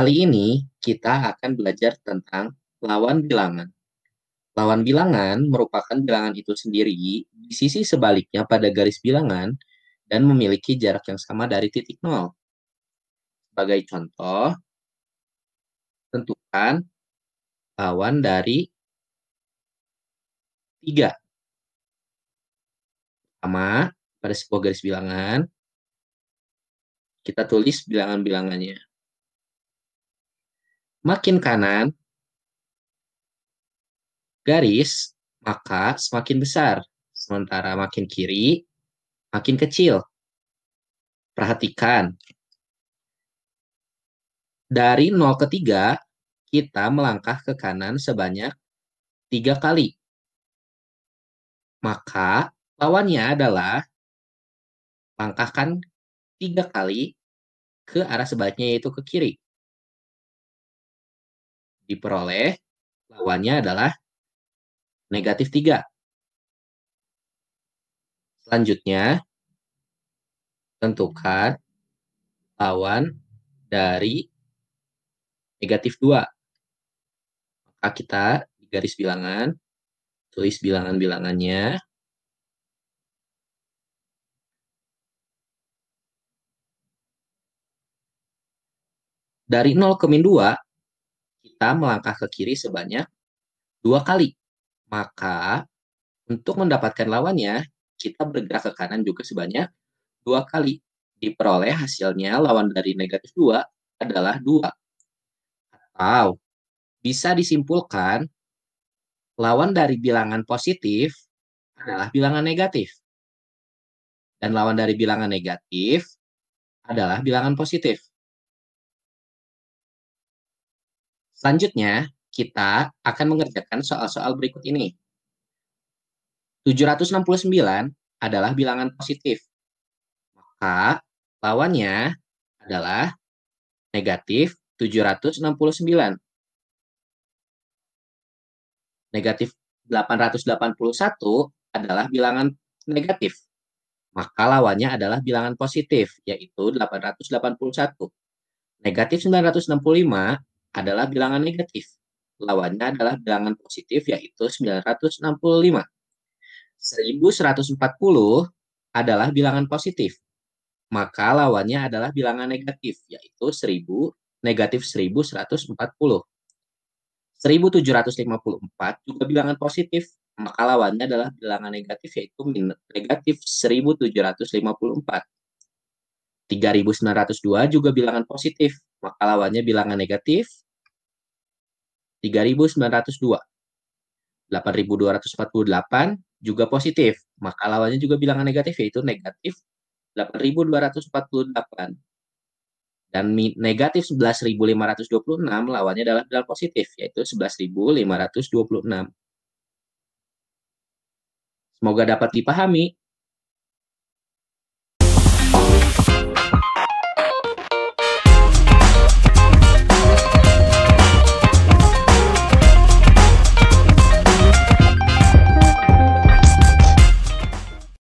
Kali ini kita akan belajar tentang lawan bilangan. Lawan bilangan merupakan bilangan itu sendiri di sisi sebaliknya pada garis bilangan dan memiliki jarak yang sama dari titik nol. Sebagai contoh, tentukan lawan dari 3. Pertama, pada sebuah garis bilangan, kita tulis bilangan-bilangannya. Makin kanan, garis, maka semakin besar. Sementara makin kiri, makin kecil. Perhatikan. Dari 0 ke 3, kita melangkah ke kanan sebanyak tiga kali. Maka lawannya adalah langkahkan tiga kali ke arah sebaliknya yaitu ke kiri. Diperoleh lawannya adalah negatif 3. Selanjutnya, tentukan lawan dari negatif 2. Maka kita di garis bilangan, tulis bilangan-bilangannya. Dari 0 ke min 2, kita melangkah ke kiri sebanyak dua kali. Maka untuk mendapatkan lawannya, kita bergerak ke kanan juga sebanyak dua kali. Diperoleh hasilnya lawan dari negatif 2 adalah 2. Atau bisa disimpulkan lawan dari bilangan positif adalah bilangan negatif. Dan lawan dari bilangan negatif adalah bilangan positif. Selanjutnya, kita akan mengerjakan soal-soal berikut ini. 769 adalah bilangan positif. Maka lawannya adalah negatif 769. Negatif 881 adalah bilangan negatif. Maka lawannya adalah bilangan positif, yaitu 881. Negatif 965 adalah bilangan negatif lawannya adalah bilangan positif yaitu 965. 1140 adalah bilangan positif. Maka lawannya adalah bilangan negatif yaitu 1000 negatif 1140. 1754 juga bilangan positif, maka lawannya adalah bilangan negatif yaitu negatif 1754. 3902 juga bilangan positif, maka lawannya bilangan negatif 3.902. 8.248 juga positif, maka lawannya juga bilangan negatif yaitu negatif 8.248. Dan negatif 11.526 lawannya adalah bilangan positif yaitu 11.526. Semoga dapat dipahami.